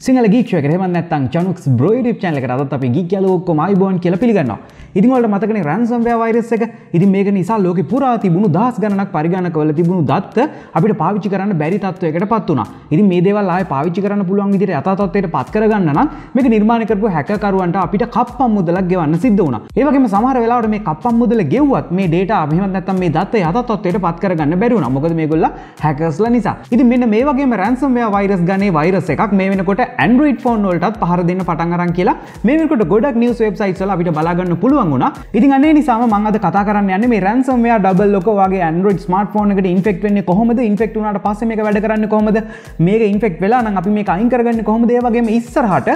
සිංහල ගීක්ෂය කරෙම නැත්තන් චනුක්ස් බ්‍රෝයිඩ් චනල අත් අපි ගී කියලෝක්කො මයිබෝන් කියල පිළිගන්න ඉතිවලට මතකන රන්සම්වය වෛරස එක? ඉති මේක නිසා ලෝක පුරා තිබුණු දස් ගණනක් පරිගණ කවල තිබුණු දත්ත අපිට පාවිච්චි කරන්න බැරි තත්වයකට පත් වුණ. ඉති මේ දේවල් ආය පාවිච්චි කරන්න පුළුවන් විදිර අතත්වයට පත් කරගන්න නම් මේක නිර්මාණ කරපු හැකරුවන්ට අපිට කප්පම් මුදලක් ගෙවන්න සිද්ධ වුණ. ඒවගේ සමහර වෙලාට මේ කප්පම් මුදල ගෙව්වත් මේ ඩේට අභිම නැත්තම් මේ දත්ත යතත්වයට පත් කරගන්න බැරුණ මොකද මේ ගොල්ල හැකස්ල නිසා. ඉති මෙන්න මේ වගේ රැන්සම්වය වෛරස් ගනේ වෛරස එකක් මේ වෙනකොට ඇන්ඩරෝයිඩ් ෆෝන් වලටත් පහර දෙන්න පටන්ගරන් කියලා. මේකට ගොඩක් නිවස් වෙබ්සයිට්ල අපිට බලාගන්න පුළුවන් වුණ. ඉතින් අන්නේ නිසාම මංගද කතා කරන්න යන්න මේ රැන්සම්වයා ඩබල් ලොක වගේ ඇන්ඩරෝයිඩ් ස්මර්ට ෆෝන් එකට ඉන්ෆෙක්ට වෙන්නේ කොහොමද? ඉන්ෆෙක්ට වුණාට පස්සේ මේක වැඩ කරන්න කොහොමද? මේක ඉන්ෆෙක්ට් වෙලා නම් අපි මේක අයින් කරගන්නේ කොහොමද? ඒ වගේම ඉස්සරහට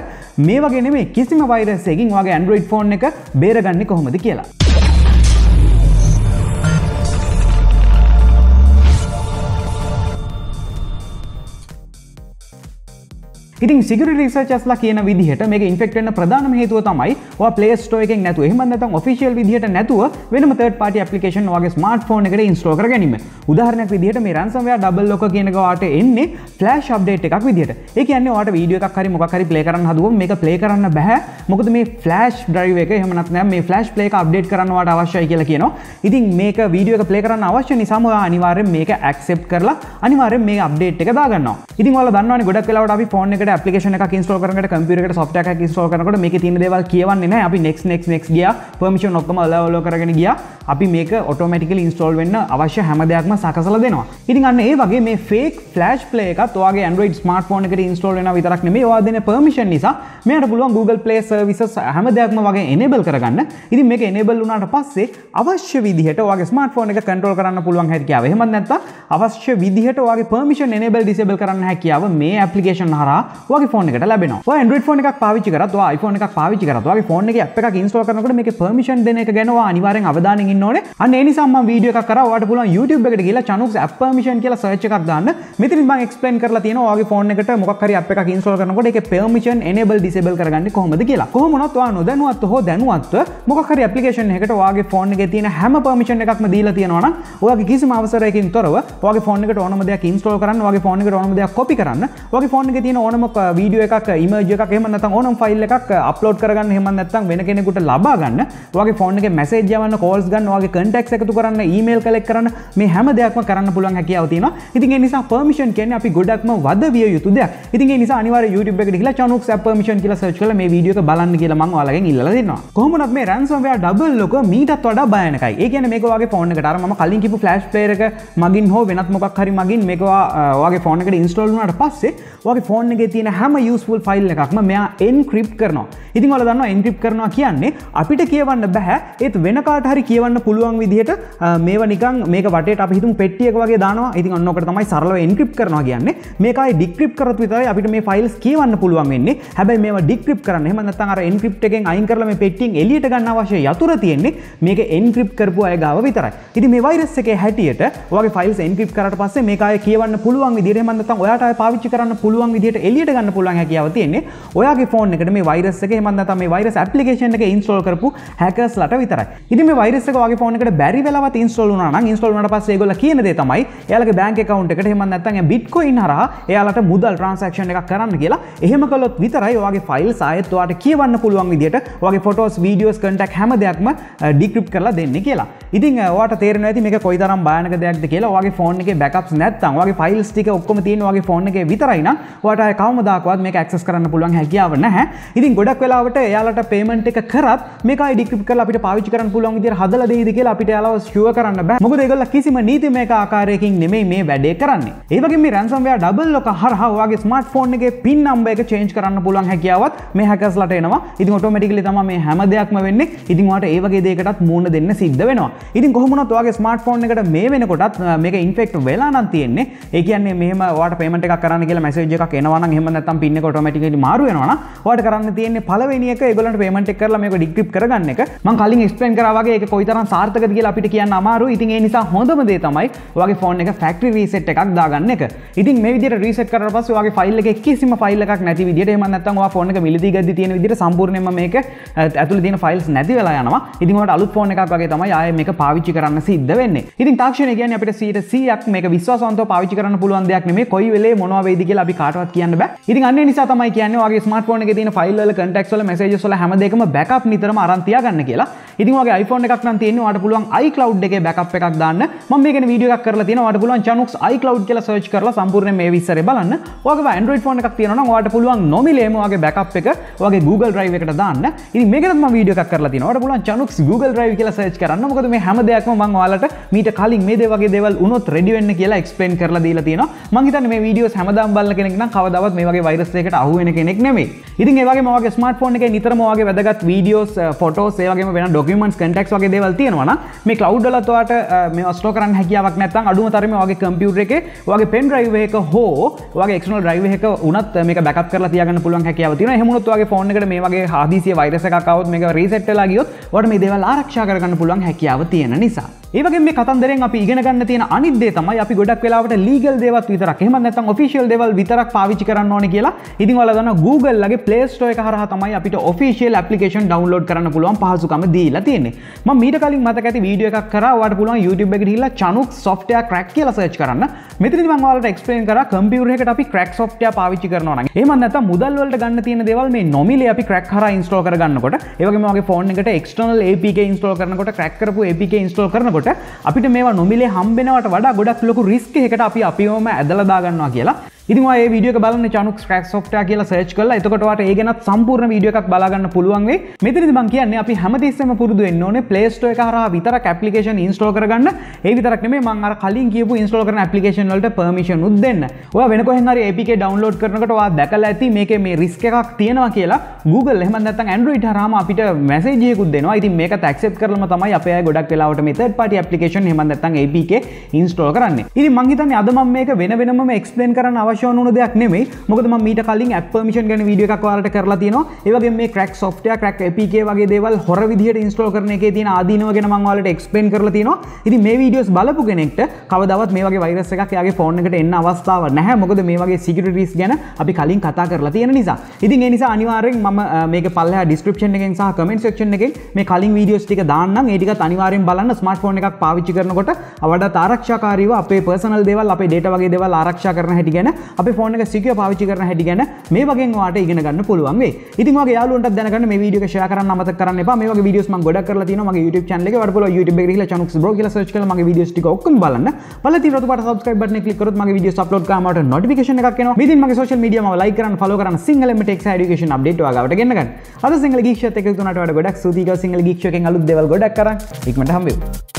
මේ වගේ නෙමෙයි කිසිම වෛරස් එකකින් වගේ ඇන්ඩරෝයිඩ් ෆෝන් එක බේරගන්නේ කොහොමද කියලා. ඉතින් සිගර රිසර්චස්ලා කියන විදිහට මේ ඉන්ෆෙක්ටන ප්‍රධාන හේතුව තමයි පලේ ස්ටෝ එක නැතු එහම නත ඔෆිසිල් විදිහට නැතුව වෙන තට පාට පපිකේන් වගේ ස්මර්ට ෆෝන් එකට ඉන්ස්ටෝ කර ගැනීම උදාහරනයක් විදිහට මේ රන්සමයා ඩබල් ලොක කියනවාට එන්නේ ෆලෑශ් අප්ඩේට් එකක් විදිහට. ඒ කියන්නේ වාට වීඩියෝ එකක් හරි මොකක් හරි ප්ලේ කරන්න හදුව මේක ප්ලේ කරන්න බෑ. මොකද මේ ෆලෑශ් ඩ්‍රයිව එක එහමනත් නෑ මේ ෆලෑශ් ප්ලේ අප්ඩේට් කරන්නවාට අවශ්‍යයි කියලා කියනවා. ඉතින් මේක වීඩියෝ එක ප්ලේ කරන්න අවශ්‍ය නිසාම අනිවාර්යෙන් මේක ඇක්සෙප් කරලා අනිවාර්යෙන් මේ අප්ඩේට් එක දාගන්නවා. ඉතින් ඔයාලා දන්නවනේ ගොඩක් වෙලාවට අපි ෆෝන් එකට ඇපලිකේෂන් එකක් ඉන්ස්ටෝල් කරනකොට කම්පියුටර් එකට සොෆ්ට්වෙයාර් එකක් ඉන්ස්ටෝල් කරනකොට මේකේ තියෙන දේවල් කියවන්නේ නැහැ. අපි next next next ගියා. Permission ඔක්කොම allow කරගෙන ගියා. අපි මේක ඔටෝමැටිකලි ඉන්ස්ටෝල් වෙන්න අවශ්‍ය හැම දෙයක්ම සකසලා දෙනවා. ඉතින් අන්න ඒ වගේ මේ ෆේක් ෆ්ලෑෂ් ප්ලේ එකත් ඔයාගේ Android smartphone එකට ඉන්ස්ටෝල් වෙනවා විතරක් නෙමෙයි ඔයා දෙන permission නිසා මෙයාට පුළුවන් Google Play services හැම දෙයක්ම වගේ enable කරගන්න. ඉතින් මේක enable වුණාට පස්සේ අවශ්‍ය විදිහට ඔයාගේ smartphone එක control කරන්න පුළුවන් හැකියාව එහෙමත් නැත්නම් අවශ්‍ය විදිහට ඔයාගේ permission enable disable කරන්න හැකියාව මේ application හරහා ඔයාගේ phone එකට ලැබෙනවා. ඔයා Android phone එකක් පාවිච්චි කරත් ඔයා iPhone එකක් පාවිච්චි කරත් ඔයාගේ phone එකේ app එකක් install කරනකොට මේකේ permission දෙන එක ගැන ඔයා අනිවාර්යෙන් අවධානයෙන් ඉන්න ඕනේ. අන්න ඒ නිසා මම වීඩියෝ එකක් කරා ඔයාට පුළුවන් YouTube එකට ගිහලා Chanux app permission කියලා search එකක් දාන්න. මෙතනින් මම explain කරලා තියෙනවා ඔයාගේ phone එකට මොකක් හරි app එකක් install කරනකොට ඒකේ permission enable disable කරගන්නේ කොහොමද කියලා. කොහොම වුණත් ඔයා නොදැනුවත්ව හෝ දැනුවත්ව මොකක් හරි application එකකට ඔයාගේ phone එකේ තියෙන හැම permission එකක්ම දීලා තියෙනවා නම් ඔයාගේ කිසිම අවසරයකින් තොරව ඔයාගේ phone එකට ඕනම දෙයක් install කරන්න ඔයාගේ phone එකට ඕනම දෙයක් copy කරන්න ඔයාගේ phone එකේ තියෙන ඕනම වීඩියෝ එකක් image එකක් එහෙම නැත්නම් ඕනම ෆයිල් එකක් uh, අප්ලෝඩ් කරගන්න එහෙම නැත්නම් වෙන කෙනෙකුට ලබා ගන්න ඔයාගේ ෆෝන් එකේ මැසේජ් යවන්න කෝල්ස් ගන්න ඔයාගේ කන්ටැක්ට්ස් එකතු කරන්න ඊමේල් කලෙක්ට් කරන්න මේ හැම දෙයක්ම කරන්න පුළුවන් හැකියාව තියෙනවා. ඉතින් ඒ නිසා පර්මිෂන් කියන්නේ අපි ගොඩක්ම වද විය යුතු දෙයක්. ඉතින් ඒ නිසා අනිවාර්යයෙන් YouTube එකට ගිහලා Chanux app permission කියලා search කරලා මේ වීඩියෝ එක බලන්න කියලා මම ඔයාලගෙන් ඉල්ලලා දෙනවා කොහොමවත් මේ ransomware double ලොක මීටත් වඩා භයානකයි. ඒ කියන්නේ මේක ඔයාගේ ෆෝන් එකට අර මම කලින් කිව්ව flash player එක මගින් හෝ වෙනත් මොකක් හරි මගින් මේක ඔයාගේ ෆෝන් එකට ඉන්ස්ටෝල් වුණාට පස්සේ ඔයාගේ ෆෝන් එකේ තියෙන හැම useful ෆයිල් එකක්ම මෙයා එන්ක්‍රිප් කරනවා. ඉතින් ඔල දන්න එන්ක්‍රිප් කරනවා කියන්නේ අපිට කියවන්න බැහැ ඒත් වෙන කාට හරි කියවන්න පුළුවන් විදිහට මේව නිකන් මේක වටේට අපි හිතමු පෙට්ටියක වගේ දානවා. ඉතින් ඔන්න ඔකට තමයි සරලව එන්ක්‍රිප් කරනවා කියන්නේ. මේකයි ඩික්‍රිප් කරොත් විතරයි අපිට මේ ෆයිල්ස් කියවන්න පුළුවන් වෙන්නේ. හැබැයි මේවා ඩික්‍රිප් කරන්න. එහෙම නැත්නම් අර එන්ක්‍රිප්ට් එකෙන් අයින් කරලා මේ පෙට්ටියෙන් එළියට ගන්න අවශ්‍ය යතුර තියෙන්නේ මේක එන්ක්‍රිප් කරපු අය ගාව විතරයි. ඉතින් මේ වෛරස් එකේ හැටියට ඔයාගේ ෆයිල්ස් එන්ක්‍රිප් කරාට පස්සේ මේක ආයේ කියවන්න පුළුවන් විදිහට එහෙම නැත්නම් ඔයාට ආයේ පාවිච්චි කරන්න පුළුවන් විදිහට එළියට ගන්න පුළුවන් හැකියාව තියෙන්නේ ඔයාගේ ෆෝන් එකට මේ වෛරස් එක එහෙම නැත්නම් මේ වෛරස් ඇප්ලිකේෂන් එක ඉන්ස්ටෝල් කරපු හැකර්ස්ලාට විතරයි. ඉතින් මේ වෛරස් එක ඔයාගේ ෆෝන් එකට බැරි වෙලාවත් ඉන්ස්ටෝල් වුණා නම් ඉන්ස්ටෝල් වුණාට පස්සේ ඒගොල්ලෝ කියන දේ තමයි එයාලගේ බැංක් account එකට එහෙම නැත්නම් බිට්කොයින් හරහා එයාලට මුදල් ට්‍රාන්සැක්ෂන් එකක් කරන්න කියලා. එහෙම කළොත් විතරයි ඔයාගේ ෆයිල්ස් ආයෙත් ඔයාට කියවන්න පුළුවන් විදිහට ඔයාගේ ෆොටෝස් වීඩියෝස් කන්ටැක්ට් හැම දෙයක්ම ඩික්‍රිප්ට් කරලා දෙන්නේ කියලා. ඉතින් ඔයාට තේරෙනවා ඇති මේක කොයිතරම් භයානක දෙයක්ද කියලා ඔයාගේ ෆෝන් එකේ බෑකප්ස් නැත්නම් ඔයාගේ ෆයිල්ස් ටික ඔක්කොම තියෙන ඔයාගේ ෆෝන් එකේ විතරයි නම් ඔයාට ආයෙ කවමදාකවත් මේක ඇක්සස් කරන්න පුළුවන් හැකියාව නැහැ. ඉතින් ගොඩක් වෙලාවට එයාලට පේමන්ට් එක කරත් මේක ඩික්‍රිප්ට් කරලා අපිට පාවිච්චි කරන්න පුළුවන් විදිහට හදලා දෙයිද කියලා අපිට එයාලව ෂුවර් කරන්න බෑ. මොකද ඒගොල්ලෝ කිසිම නීතිමය ආකාරයකින් නෙමෙයි මේ වැඩේ කරන්නේ. ඒ වගේම මේ ransomware double ලොක හරහා ඔයාගේ ස්මාර්ට්ෆෝන් එකේ PIN number එක change කරන්න පුළුවන් හැකියාවත් මේ hackers ලට එනවා. ඉතින් automatically තමයි මේ හැම දෙයක්ම වෙන්නේ. ඉතින් ඔයාට ඒ වගේ දෙයකටත් මූණ දෙන්න සිද්ධ වෙනවා. ඉතින් කොහොම වුණත් ඔයාගේ ස්මාර්ට්ෆෝන් එකට මේ වෙනකොටත් මේක ඉන්ෆෙක්ට් වෙලා නම් තියෙන්නේ. ඒ කියන්නේ මෙහෙම ඔයාට පේමන්ට් එකක් කරන්න කියලා මැසේජ් එකක් එනවා නම් එහෙම නැත්නම් PIN එක automatically මාරු වෙනවා නම් ඔයාට කරන්න තියෙන්නේ පළවෙනි එක ඒගොල්ලන්ට පේමන්ට් එක කරලා මේක ඩික්‍රිප්ට් කරගන්න එක. මම කලින් එක්ස්ප්ලেইন කරා වගේ ඒක කොයිතරම් කොයිතරම් සාර්ථකද කියලා අපිට කියන්න අමාරු ඉතින් ඒ නිසා හොඳම දේ තමයි ඔයාගේ ෆෝන් එක ෆැක්ටරි රීසෙට් එකක් දාගන්න එක. ඉතින් මේ විදිහට රීසෙට් කරලා පස්සේ ඔයාගේ ෆයිල් එකේ කිසිම ෆයිල් එකක් නැති විදිහට එහෙම නැත්නම් ඔයා ෆෝන් එක මිලදී ගද්දි තියෙන විදිහට සම්පූර්ණයෙන්ම මේක ඇතුළේ තියෙන ෆයිල්ස් නැති වෙලා යනවා. ඉතින් ඔයාලට අලුත් ෆෝන් එකක් වගේ තමයි ආයේ මේක පාවිච්චි කරන්න සිද්ධ වෙන්නේ. ඉතින් තාක්ෂණය කියන්නේ අපිට 100ක් මේක විශ්වාසවන්තව පාවිච්චි කරන්න පුළුවන් දෙයක් නෙමෙයි. කොයි වෙලේ මොනවා වෙයිද කියලා අපි කාටවත් කියන්න බෑ. ඉතින් අන්න ඒ නිසා තමයි කියන්නේ ඔයාගේ ස්මාර්ට්ෆෝන් එකේ තියෙන ෆයිල් වල කන්ටැක්ට්ස් වල මෙසේජස් වල හැම දෙයකම බෑකප් නිතරම අරන් තියාගන්න කියලා. ඉතින් ඔයාගේ iPhone එකක් නම් තියෙන්නේ. ඔයාලට පුළුවන් iCloud එකේ බෑකප් එකක් දාන්න. මම මේකනේ වීඩියෝ එකක් කරලා තියෙනවා. ඔයාලට පුළුවන් Chanux iCloud කියලා සර්ච් කරලා සම්පූර්ණයෙන් මේ විස්තරේ බලන්න. ඔයාගේ Android phone එකක් තියෙනවා නම් ඔයාලට පුළුවන් නොමිලේම ඔයාගේ බෑකප් එක ඔයාගේ Google Drive එකට දාන්න. ඉතින් මේකටත් මම වීඩියෝ එකක් කරලා තියෙනවා. ඔයාලට පුළුවන් Chanux Google Drive කියලා සර්ච් කරන්න. මොකද මේ හැම දෙයක්ම මම ඔයාලට මීට කලින් මේ දේ වගේ දේවල් වුණොත් රෙඩි වෙන්න කියලා එක්ස්ප්ලেইন කරලා දීලා තියෙනවා. මම හිතන්නේ මේ වීඩියෝස් හැමදාම බලන කෙනෙක් නම් කවදාවත් මේ වගේ වෛරස් එකකට අහු වෙන කෙනෙක් නෙමෙයි. ඉතින් ඒ වගේම ඔයාගේ ස්මාර්ට්ෆෝන් එකේ නිතරම ඔයාගේ වැදගත් වීඩියෝස් ෆොටෝස් uh, ඒ වගේම වෙන ඩොකියුමන්ට්ස් කන්ටැක්ට්ස් වගේ දේවල් තියෙනවා නම් මේ ක්ලවුඩ් වලත් ඔයාට මේවා ස්ටෝර් කරන්න හැකියාවක් නැත්නම් අඩුම තරමේ ඔයාගේ කම්පියුටර් එකේ ඔයාගේ පෙන් ඩ්‍රයිව් එක හෝ ඔයාගේ එක්ස්ටර්නල් ඩ්‍රයිව් එක උනත් මේක බෑකප් කරලා තියාගන්න පුළුවන් හැකියාව තියෙනවා. එහෙම වුණොත් ඔයාගේ ෆෝන් එකට මේ වගේ හදිසිය වෛරස් එකක් ආවොත් මේක රීසෙට් වෙලා ගියොත් ඔයාලට මේ දේවල් ආරක්ෂා කරගන්න පුළුවන් හැකියාව තියෙන නිසා. ඒවගේ මේ කතන්දරෙන් අපි ඉගෙන ගන්න තියෙන අනිත් දේ තමයි අපි ගොඩක් වෙලාවට ලීගල් දේවල් විතරක් එහෙම නැත්නම් ඔෆිෂියල් දේවල් විතරක් පාවිච්චි කරන්න ඕනේ කියලා. ඉතින් ඔයාලා දන්නවා Google ලගේ Play Store එක හරහා තමයි අපිට ඔෆිෂියල් ඇප්ලිකේෂන් ඩවුන්ලෝඩ් කරන්න පුළුවන් පහසුකම දීලා තියෙන්නේ. මම මීට කලින් මතක ඇති වීඩියෝ එකක් කරා ඔයාලට පුළුවන් YouTube එකට ගිහිල්ලා Chanuk software crack කියලා සර්ච් කරන්න. මෙතනදි මම ඔයාලට එක්ස්ප්ලেইন කරා කම්පියුටර් එකට අපි crack software පාවිච්චි කරනවා නම්. එහෙම නැත්නම් මුදල් වලට ගන්න තියෙන දේවල් මේ නොමිලේ අපි crack හරහා install කරගන්නකොට ඒ වගේම ඔයාගේ ෆෝන් එකට external APK install කරනකොට crack කරපු APK install කරනකොට අපිට මේ මේවා නොමිලේ හම්බෙනවට වඩා ගොඩක් ලොකු රිස්ක් එකකට අපි අපිවම ඇදලා දාගන්නවා කියලා. ඉතින් ඔය වීඩියෝ එක බලන්න චනුක් ස්ක්‍රැක් සොෆ්ට්වෙයාර් කියලා සර්ච් කරලා එතකොට ඔයාලට ඒ ගැනත් සම්පූර්ණ වීඩියෝ එකක් බලා ගන්න පුළුවන් වෙයි. මෙතනදි මම කියන්නේ අපි හැමතිස්සෙම පුරුදු වෙන්න ඕනේ Play Store එක හරහා විතරක් ඇප්ලිකේෂන් ඉන්ස්ටෝල් කරගන්න. ඒ විතරක් නෙමෙයි මම අර කලින් කියපු ඉන්ස්ටෝල් කරන ඇප්ලිකේෂන් වලට පර්මිෂන් උත් දෙන්න. ඔයා වෙන කොහෙන් හරි APK ඩවුන්ලෝඩ් කරනකොට ඔයා දැකලා ඇති මේකේ මේ රිස්ක් එකක් තියෙනවා කියලා Google එහෙම නැත්නම් Android හරහාම අපිට මැසේජ් එකකුත් දෙනවා. ඉතින් මේකත් ඇක්සෙප්ට් කරලම තමයි අපේ අය ගොඩක් වෙලාවට මේ third party application එහෙම නැත්නම් APK ඉන්ස්ටෝල් කරන්නේ. ඉතින් මම හිතන්නේ අද මම මේක වෙන වෙනම එක්ස්ප්ලেইন කරන්න අවශ්‍ය වුණු දෙයක් නෙමෙයි. නෙමෙයි මොකද මම මීට කලින් ඇප් පර්මිෂන් ගැන වීඩියෝ එකක් ඔයාලට කරලා තියෙනවා. ඒ වගේම මේ ක්‍රැක් සොෆ්ට්වෙයාර් ක්‍රැක් APK වගේ දේවල් හොර විදිහට ඉන්ස්ටෝල් කරන එකේ තියෙන ආදීනව ගැන මම ඔයාලට එක්ස්ප්ලেইন කරලා තියෙනවා. ඉතින් මේ වීඩියෝස් බලපු කෙනෙක්ට කවදාවත් මේ වගේ වෛරස් එකක් එයාගේ ෆෝන් එකට එන්න අවස්ථාවක් නැහැ. මොකද මේ වගේ සිකියුරිටිස් ගැන අපි කලින් කතා කරලා තියෙන නිසා. ඉතින් ඒ නිසා අනිවාර්යෙන් මම මේක පල්ලෙහා ඩිස්ක්‍රිප්ෂන් එකෙන් සහ කමෙන්ට් සෙක්ෂන් එකෙන් මේ කලින් වීඩියෝස් ටික දාන්නම්. ඒ ටිකත් අනිවාර්යෙන් බලන්න. ස්මාර්ට්ෆෝන් එකක් පාවිච්චි කරනකොට වඩාත් ආරක්ෂාකාරීව අපේ පර්සනල් දේවල් අපේ ඩේටා වගේ දේවල් ආරක්ෂා කරන හැටි ගැන අපේ ෆෝන් එක සිකියුර් පාවිච්චි කරන හැටි ගැන මේ වගේ වාට ඉගෙන ගන්න පුළුවන් වේ ඉතින් වගේ යාළුවන්ට දැනගන්න මේ වීඩියෝ එක ෂෙයා කරන්න අමතක කරන්න එපා. මේ වගේ වීඩියෝස් මම ගොඩක් කරලා තියෙනවා. මගේ YouTube channel එකේ. වඩ පුළුවන් YouTube එකේ ගිහලා channels bro කියලා search කරලා මගේ වීඩියෝස් ටික ඔක්කොම බලන්න. බලලා තියෙන රතු පාට subscribe button එක click කරොත් මගේ වීඩියෝස් upload කරාම මට notification එකක් එනවා. මේ ඉතින් මගේ social media මම like කරන්න follow කරන්න සිංහල MTech education update ඔයාගාවට ගෙන්න ගන්න. අද සිංහල geek show එක තුනට වඩා ගොඩක් සූතිකව සිංහල geek show එකෙන් අලුත් දේවල් ගොඩක් කරන් ඉක්මනට හම්බෙමු.